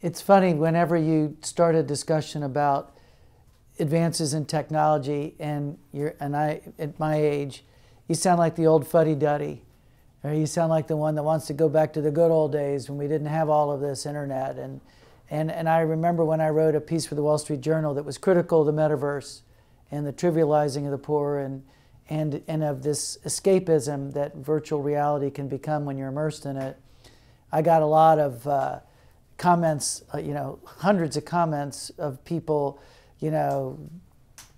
It's funny whenever you start a discussion about advances in technology, and you're and I at my age, you sound like the old fuddy-duddy, or you sound like the one that wants to go back to the good old days when we didn't have all of this internet. And and and I remember when I wrote a piece for the Wall Street Journal that was critical of the metaverse and the trivializing of the poor and and and of this escapism that virtual reality can become when you're immersed in it. I got a lot of uh, comments, uh, you know, hundreds of comments of people, you know,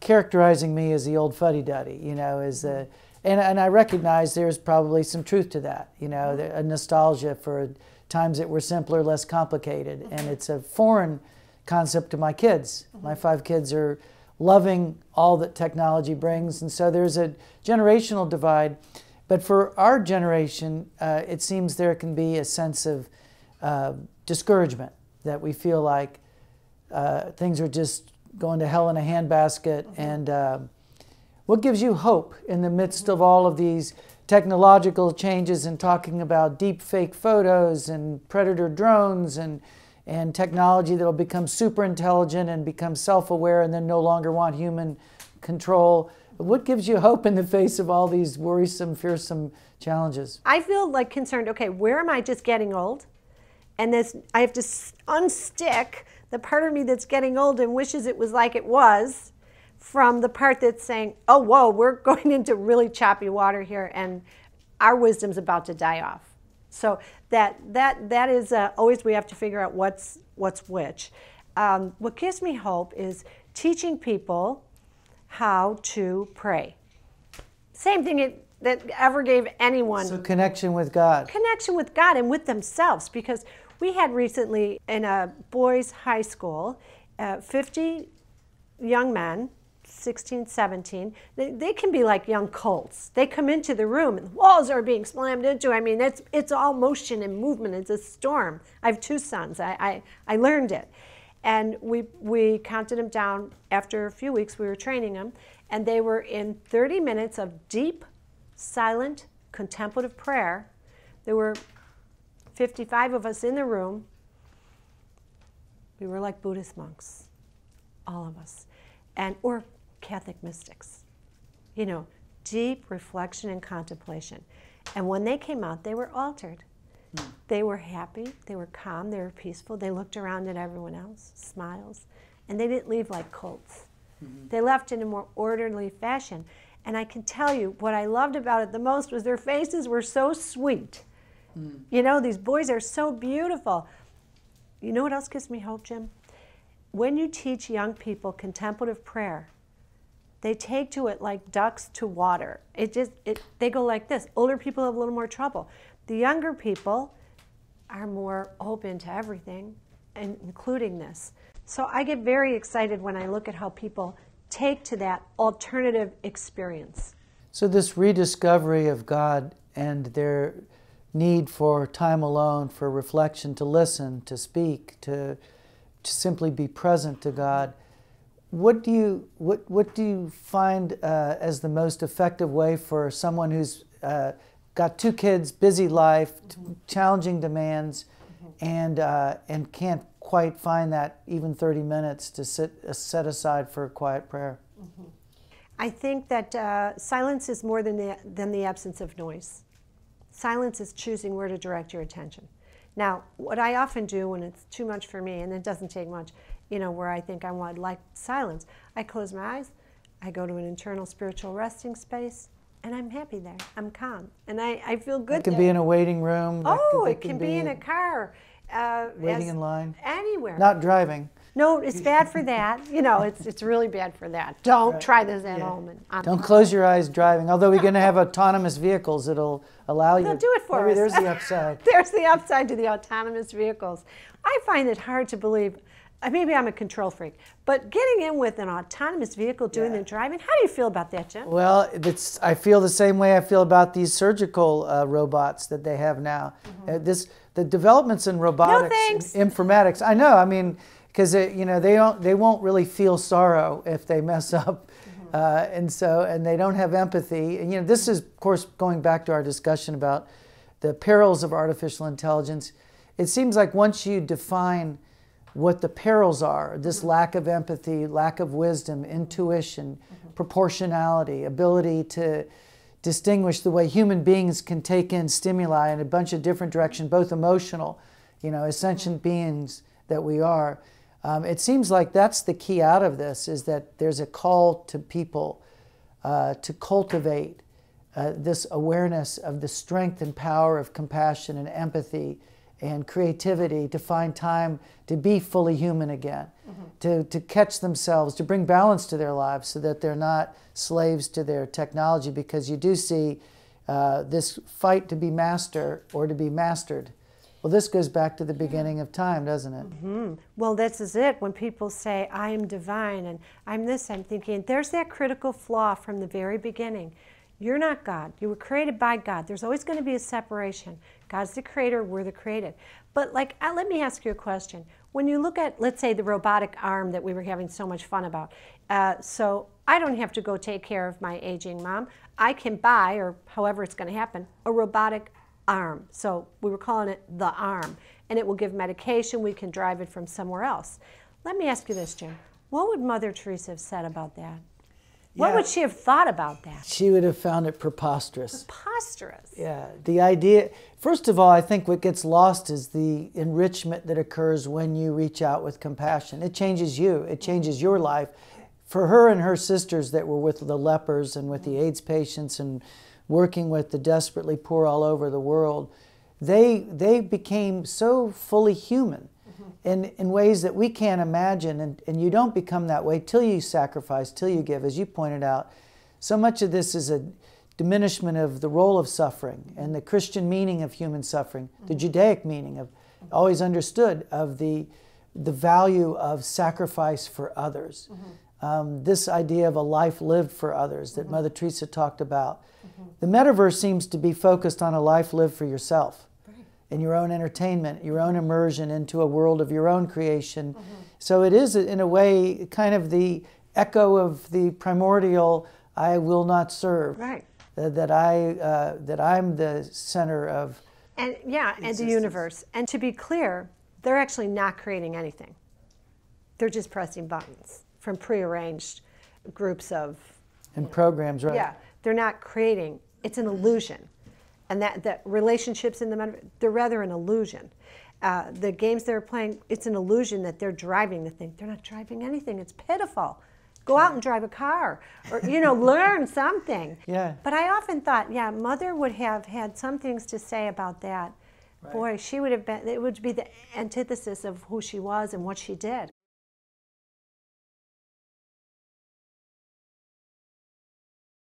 characterizing me as the old fuddy-duddy, you know, as the, and, and I recognize there's probably some truth to that, you know, a nostalgia for times that were simpler, less complicated, and it's a foreign concept to my kids. My five kids are loving all that technology brings, and so there's a generational divide. But for our generation, uh, it seems there can be a sense of uh, discouragement that we feel like uh, things are just going to hell in a handbasket. And uh, what gives you hope in the midst of all of these technological changes and talking about deep fake photos and predator drones and and technology that'll become super intelligent and become self-aware and then no longer want human control what gives you hope in the face of all these worrisome, fearsome challenges? I feel like concerned. Okay, where am I just getting old? And this, I have to unstick the part of me that's getting old and wishes it was like it was from the part that's saying, oh, whoa, we're going into really choppy water here and our wisdom's about to die off. So that, that, that is uh, always we have to figure out what's, what's which. Um, what gives me hope is teaching people how to pray. Same thing it, that ever gave anyone. So connection with God. Connection with God and with themselves because we had recently in a boys' high school, uh, 50 young men, 16, 17, they, they, can be like young colts. They come into the room and the walls are being slammed into. I mean, it's, it's all motion and movement. It's a storm. I have two sons. I, I, I learned it. And we, we counted them down after a few weeks, we were training them, and they were in 30 minutes of deep, silent, contemplative prayer. There were 55 of us in the room. We were like Buddhist monks, all of us, and or Catholic mystics. You know, deep reflection and contemplation. And when they came out, they were altered. They were happy, they were calm, they were peaceful. They looked around at everyone else, smiles, and they didn't leave like colts. Mm-hmm. They left in a more orderly fashion. And I can tell you what I loved about it the most was their faces were so sweet. Mm. You know, these boys are so beautiful. You know what else gives me hope, Jim? When you teach young people contemplative prayer, they take to it like ducks to water. It just it, they go like this. Older people have a little more trouble. The younger people are more open to everything, and including this. So I get very excited when I look at how people take to that alternative experience. So, this rediscovery of God and their need for time alone, for reflection, to listen, to speak, to, to simply be present to God. What do you, what, what do you find uh, as the most effective way for someone who's uh, got two kids, busy life, mm-hmm. challenging demands, mm-hmm. and uh, and can't quite find that even 30 minutes to sit uh, set aside for a quiet prayer. Mm-hmm. I think that uh, silence is more than the, than the absence of noise. Silence is choosing where to direct your attention. Now, what I often do when it's too much for me, and it doesn't take much, you know, where I think I want like silence, I close my eyes, I go to an internal spiritual resting space, and I'm happy there. I'm calm, and I, I feel good. It can there. be in a waiting room. Oh, it, can, can, be, be in a car. Uh, waiting in line. Anywhere. Not driving. No, it's bad for that. You know, it's it's really bad for that. Don't right. try this at yeah. home. And Don't close your eyes driving. Although we're going to have autonomous vehicles that'll allow you. They'll do it for maybe us. There's the upside. there's the upside to the autonomous vehicles. I find it hard to believe maybe I'm a control freak, but getting in with an autonomous vehicle doing yeah. the driving, how do you feel about that, Jim? Well, it's, I feel the same way I feel about these surgical uh, robots that they have now. Mm-hmm. Uh, this the developments in robotics, no, informatics. I know. I mean, because you know they don't they won't really feel sorrow if they mess up. Mm-hmm. Uh, and so, and they don't have empathy. And you know, this is, of course, going back to our discussion about the perils of artificial intelligence. It seems like once you define what the perils are this lack of empathy, lack of wisdom, intuition, proportionality, ability to distinguish the way human beings can take in stimuli in a bunch of different directions, both emotional, you know, as sentient beings that we are. Um, it seems like that's the key out of this is that there's a call to people uh, to cultivate uh, this awareness of the strength and power of compassion and empathy and creativity to find time to be fully human again, mm-hmm. to, to catch themselves, to bring balance to their lives so that they're not slaves to their technology because you do see uh, this fight to be master or to be mastered. Well, this goes back to the beginning of time, doesn't it? Mm-hmm. Well, this is it. When people say, I am divine and I'm this, I'm thinking, there's that critical flaw from the very beginning. You're not God. You were created by God. There's always going to be a separation. God's the creator, we're the created. But, like, uh, let me ask you a question. When you look at, let's say, the robotic arm that we were having so much fun about, uh, so I don't have to go take care of my aging mom. I can buy, or however it's going to happen, a robotic arm. So we were calling it the arm. And it will give medication. We can drive it from somewhere else. Let me ask you this, Jim. What would Mother Teresa have said about that? What yeah. would she have thought about that? She would have found it preposterous. Preposterous. Yeah. The idea, first of all, I think what gets lost is the enrichment that occurs when you reach out with compassion. It changes you, it mm-hmm. changes your life. For her and her sisters that were with the lepers and with the mm-hmm. AIDS patients and working with the desperately poor all over the world, they, they became so fully human in, in ways that we can't imagine. And, and you don't become that way till you sacrifice, till you give. As you pointed out, so much of this is a diminishment of the role of suffering and the Christian meaning of human suffering, mm-hmm. the Judaic meaning of always understood of the, the value of sacrifice for others. Mm-hmm. Um, this idea of a life lived for others that mm-hmm. Mother Teresa talked about. Mm-hmm. The metaverse seems to be focused on a life lived for yourself in your own entertainment, your own immersion into a world of your own creation. Mm-hmm. So it is, in a way, kind of the echo of the primordial "I will not serve." Right. Uh, that I uh, that I'm the center of. And yeah, existence. and the universe. And to be clear, they're actually not creating anything. They're just pressing buttons from prearranged groups of. And programs, right? Yeah, they're not creating. It's an illusion and that, that relationships in the they're rather an illusion. Uh, the games they're playing, it's an illusion that they're driving the thing. They're not driving anything. It's pitiful. Go out and drive a car, or you know, learn something. Yeah. But I often thought, yeah, mother would have had some things to say about that. Right. Boy, she would have been. It would be the antithesis of who she was and what she did.